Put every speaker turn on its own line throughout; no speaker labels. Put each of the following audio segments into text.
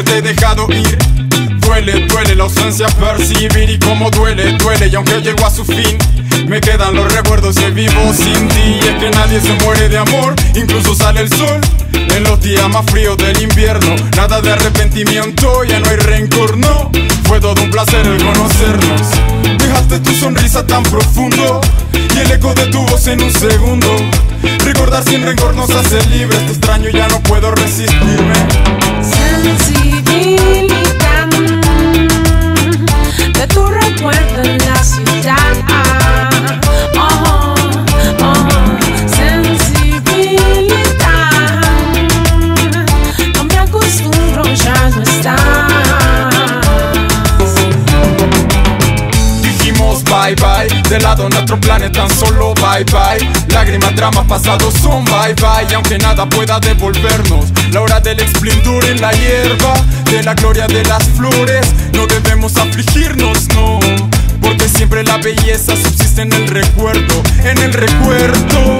dejado ir. Duele, duele la ausencia percibir y como duele, duele y aunque llegó a su fin me quedan los recuerdos de vivo sin ti y es que nadie se muere de amor, incluso sale el sol en los días más fríos del invierno. Nada de arrepentimiento, ya no hay rencor, no. Fue todo un placer el conocernos. Dejaste tu sonrisa tan profundo y el eco de tu voz en un segundo. Recordar sin rencor nos hace libres, te extraño ya no puedo resistirme.
Let me
see. De lado nuestro planes tan solo bye bye. Lágrimas, dramas pasados son bye bye. Aunque nada pueda devolvernos, la hora del esplendor en la hierba, de la gloria de las flores, no debemos afligirnos, no. Porque siempre la belleza subsiste en el recuerdo, en el recuerdo.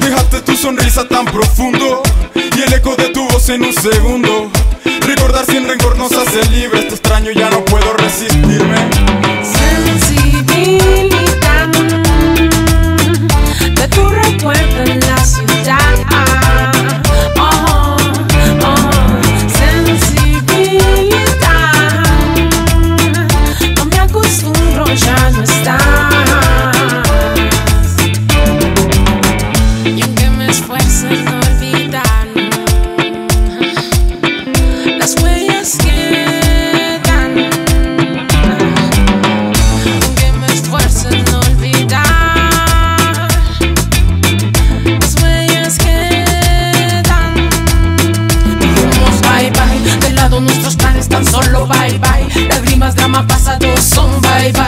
Dejaste tu sonrisa tan profundo y el eco de tu voz en un segundo. Recordar sin rencor nos hace libres, te extraño ya no puedo resistirme. bye bye. Lágrimas, drama, pasado, som, bye bye.